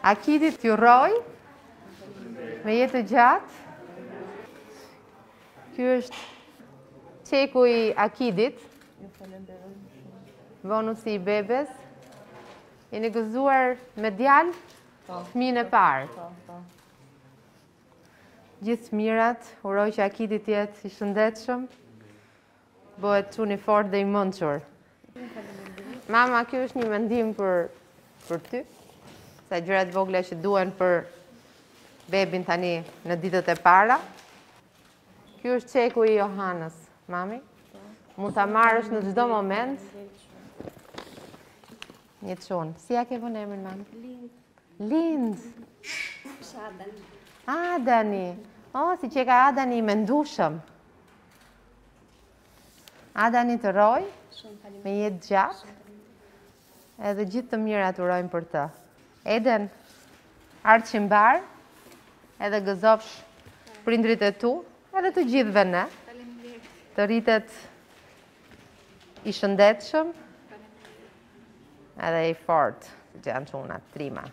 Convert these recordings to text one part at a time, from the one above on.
Akidit t'ju rrojë, me jetë të gjatë. Ky është çeku i Akidit, bonusi i bebes. Jeni gëzuar me djalë, fmijën e parë. Gjithë të mirat, uroj që Akidi të jetë i shëndetshëm, bëhet çun i fortë dhe i mënçur. Mama, kjo është një mendim për për ty, ca gjëra të vogla që duhen për bebin tani në ditët e para. Ky është çeku i Johanës, mami. Mund ta marrësh në çdo moment. Një çun. Si ia ke vënë emrin mami? Lind. Lind. Adani. Adani. O, si që ka Adani i mendushëm. Adani të rrojë, me jetë të gjatë, edhe gjithë të mirat urojmë për të. Eden, ardhç i mbarë, edhe gëzofsh prindrit e tu, edhe të gjithëve në, të rritet I shëndetshëm edhe i fortë, siç janë çunat, trima.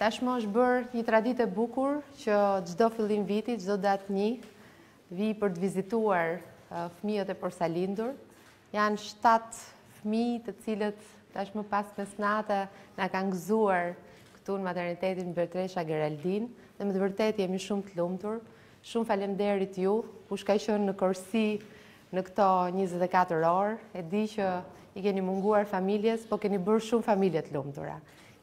Tashmë është bërë një traditë e bukur që çdo fillim viti, çdo datë një, vij për të vizituar fëmijët e porsalindur, Janë shtatë fëmijë të cilët tashmë pas mesnate na kanë gëzuar këtu në maternitetin Mbretëresha Geraldin dhe me të vërtetë jemi shumë të lumtur. Shumë faleminderit ju, kush ka qenë në korsi në këto 24 orë, e di që i keni munguar familjes, po keni bërë shumë familje të lumtura.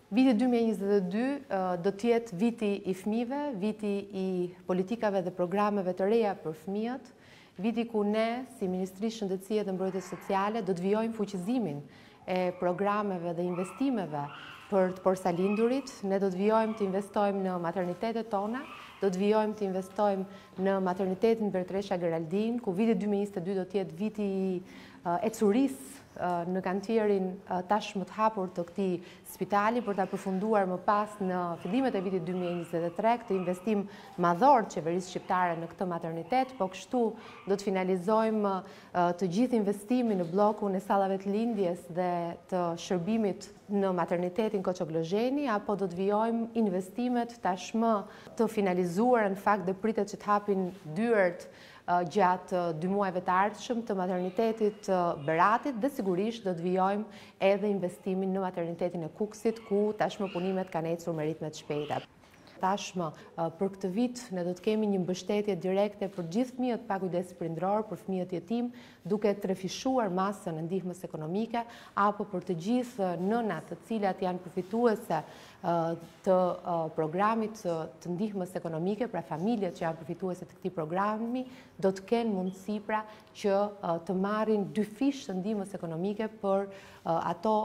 Viti 2022 do të jetë viti i fëmijëve, viti i politikave dhe programeve të reja për fëmijët, Viti ku ne, si Ministri Shëndetësie dhe Mbrojtjes Sociale, do të vijojmë fuqizimin e programeve dhe investimeve për të porsalindurit, ne do të vijojmë të investojmë në maternitetet tona, do të vijojmë të investojmë në maternitetin Mbretëresha Geraldin, ku viti 2022 do të jetë viti i ecurisë në kantierin tashmë të hapur të këtij Spitali për ta përfunduar më pas në fillimet e vitit dy mijë e njëzet e tre këtë investim madhor të qeverisë shqiptare në këtë maternitet, po kështu do të finalizojmë të gjithë investimin në bllokun e sallave të lindjes dhe të shërbimit në maternitetin Koço Gliozheni apo do të vijojmë investimet tashmë të finalizuara në fakt dhe pritet që të hapin dyert gjatë dy muajve të ardhshëm të maternitetit të Beratit dhe sigurisht do të vijojmë edhe investimin në maternitetin e Kukësit ku tashmë punimet kanë ecur me ritme të shpejta. Tashmë, për këtë vit, ne do të kemi një mbështetje direkte për gjithë fëmijët pa kujdes prindëror, për fëmijët jetim, duke trefishuar masën e ndihmës ekonomike, apo për të gjithë nënat të cilat janë përfituese të programit të ndihmës ekonomike, pra familjet që janë përfituese të këtij programi do të kenë mundësi pra që të marrin dyfish të ndihmës ekonomike për ato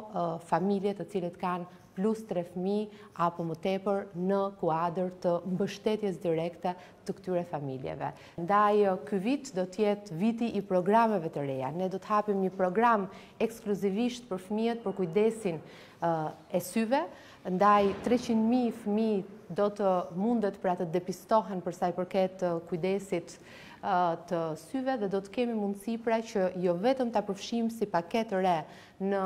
familje të cilët kanë plus tre fëmijë apo më tepër në kuadër të mbështetjes direkte të këtyre familjeve. Ndaj ky vit do të jetë viti i programeve të reja. Ne do të hapim një program ekskluzivisht për fëmijët për kujdesin e syve, Ndaj treqind mijë fëmijë do të mundet pra të depistohen për sa i përket kujdesit të syve dhe do të kemi mundësi pra që jo vetëm ta përfshijmë si paketë të re në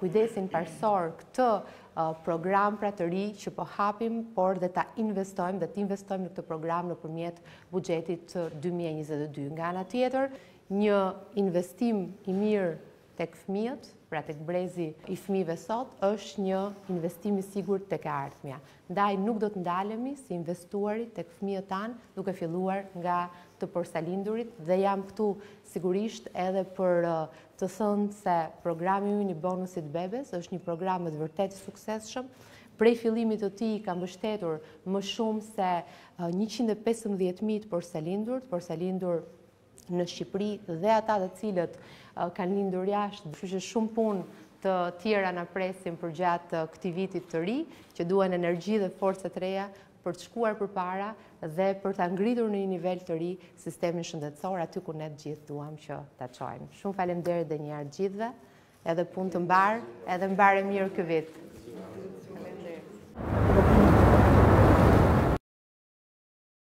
kujdesin parësor këtë program pra të ri që po hapim, por dhe ta investojmë dhe të investojmë në këtë program nëpërmjet buxhetit dy mijë e njëzet e dy. Nga ana tjetër, një investim i mirë tek fëmijët, pra tek brezi i fëmijëve sot, është një investim i sigurt tek e ardhmja. Ndaj nuk do të ndalemi së investuari tek fëmijët tanë, duke filluar nga të porsalindurit dhe jam këtu sigurisht edhe për të thënë se programi ynë i bonusit të bebes është një program me të vërtetë i suksesshëm. Prej fillimit të tij ka mbështetur më shumë se 115.000 të porsalindur, porsalindur në Shqipëri dhe ata të cilët kanë lindur jashtë, kështu që shumë punë të tjera na presin përgjatë këtij vitit të ri, që duhen energji dhe forca të reja për të shkuar përpara dhe për ta ngritur në një nivel të ri sistemin shëndetësor aty ku ne të gjithë duam që ta çojmë. Shumë faleminderit edhe një herë të gjithëve, edhe punë të mbarë, edhe mbarë e mirë ky vit.